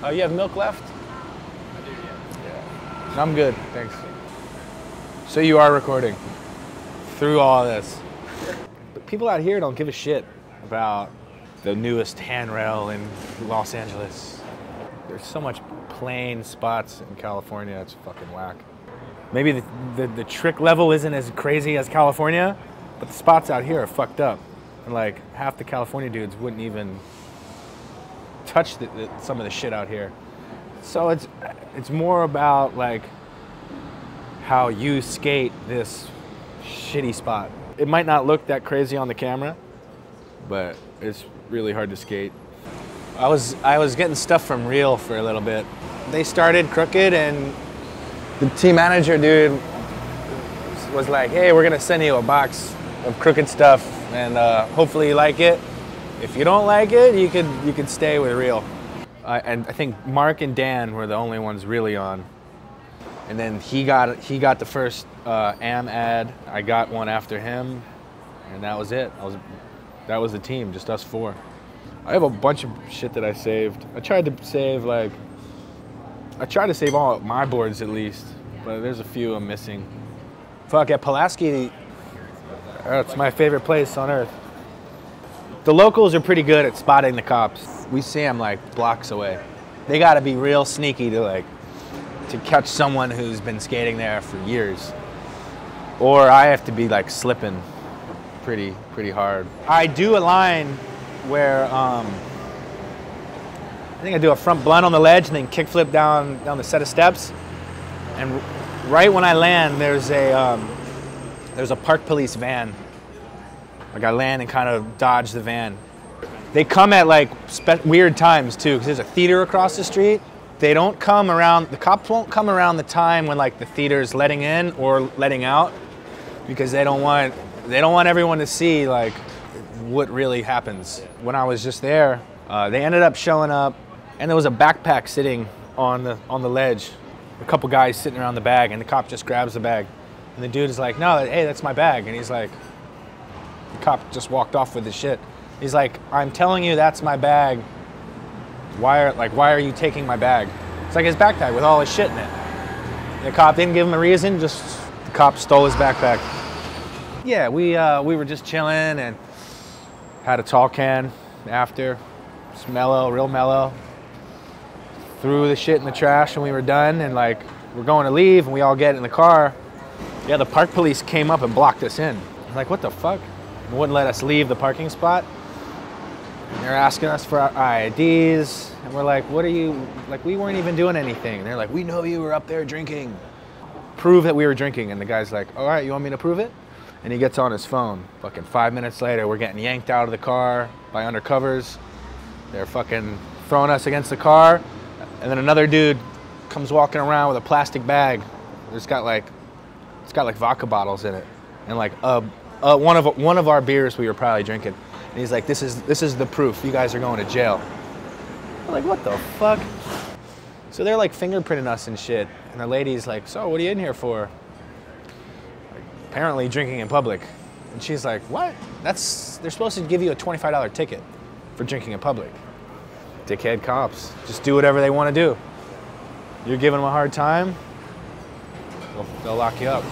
Oh, you have milk left? I do, yeah. I'm good, thanks. So you are recording through all this. But people out here don't give a shit about the newest handrail in Los Angeles. There's so much plain spots in California, it's fucking whack. Maybe the, the, the trick level isn't as crazy as California, but the spots out here are fucked up. And like half the California dudes wouldn't even touch the, the, some of the shit out here. So it's it's more about like how you skate this shitty spot. It might not look that crazy on the camera, but it's really hard to skate. I was I was getting stuff from Real for a little bit. They started Krooked and the team manager dude was like, "Hey, we're gonna send you a box of Krooked stuff, and uh, hopefully you like it. If you don't like it, you could you could stay with Real." Uh, and I think Mark and Dan were the only ones really on. And then he got he got the first uh, am ad. I got one after him, and that was it. I was that was the team, just us four. I have a bunch of shit that I saved. I tried to save like I tried to save all my boards at least, but there's a few I'm missing. Fuck at Pulaski, that's my favorite place on earth. The locals are pretty good at spotting the cops. We see them like blocks away. They got to be real sneaky to like to catch someone who's been skating there for years. Or I have to be like slipping pretty pretty hard. I do a line where um, I think I do a front blunt on the ledge and then kickflip down down the set of steps. And right when I land, there's a um, there's a park police van. Like I land and kind of dodge the van. They come at like weird times too, because there's a theater across the street. They don't come around. The cops won't come around the time when like the theater's letting in or letting out, because they don't want they don't want everyone to see like what really happens. When I was just there, uh, they ended up showing up, and there was a backpack sitting on the on the ledge. A couple guys sitting around the bag, and the cop just grabs the bag, and the dude is like, "No, hey, that's my bag," and he's like, cop just walked off with his shit. He's like, "I'm telling you, that's my bag. Why are like why are you taking my bag?" It's like his backpack with all his shit in it. The cop didn't give him a reason. Just the cop stole his backpack. Yeah, we uh, we were just chilling and had a tall can after. It's mellow, real mellow. Threw the shit in the trash when we were done and like we're going to leave and we all get in the car. Yeah, the park police came up and blocked us in. I'm like, what the fuck? Wouldn't let us leave the parking spot. They're asking us for our IDs. And we're like, what are you, like, we weren't even doing anything. And they're like, we know you were up there drinking. Prove that we were drinking. And the guy's like, all right, you want me to prove it? And he gets on his phone. Fucking five minutes later, we're getting yanked out of the car by undercovers. They're fucking throwing us against the car. And then another dude comes walking around with a plastic bag. It's got like, it's got like vodka bottles in it, and like uh, uh, one of one of our beers we were probably drinking. And he's like, "This is this is the proof. You guys are going to jail." I'm like, "What the fuck?" So they're like fingerprinting us and shit. And the lady's like, "So what are you in here for?" Apparently drinking in public. And she's like, "What? That's they're supposed to give you a $25 ticket for drinking in public." Dickhead cops. Just do whatever they want to do. You're giving them a hard time, they'll, they'll lock you up.